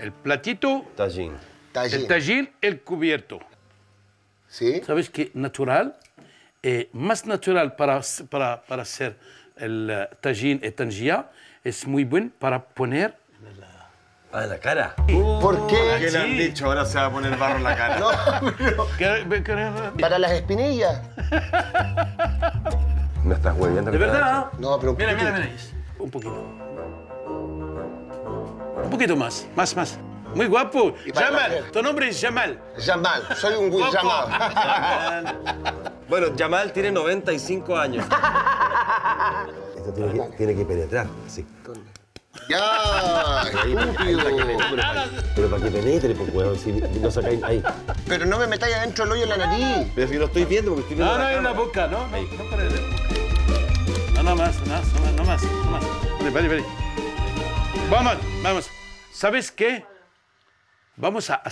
el platito, Tallín. Tallín. el tajín, el cubierto. ¿Sí? ¿Sabes qué? Natural, eh, más natural para, para, para hacer el eh, tajín y tangía, es muy buen para poner... Ah, en la cara. ¿Por qué? ¿Qué le han dicho? Ahora se va a poner barro en la cara. ¿Qué- qué- Para las espinillas. Me estás hueviando. ¿De verdad? No, pero un Mira, mira, mira. Un poquito. Un poquito más, más, más. Muy guapo. Jamal, tu nombre es Jamal. Jamal, soy un Will Jamal. Bueno, Yamal tiene 95 años. Esto tiene que, tiene que penetrar, así. ya, estúpido. Pero para que penetre, pues, weón, si no sacáis ahí. Pero no me metáis adentro el hoyo en la nariz. Pero si lo estoy viendo porque estoy viendo No, no, en la boca, no, no, no para la boca. No, no más, no, no, no más, no más. Vale, vale, vale. Vamos, vamos. ¿Sabes qué? Vamos a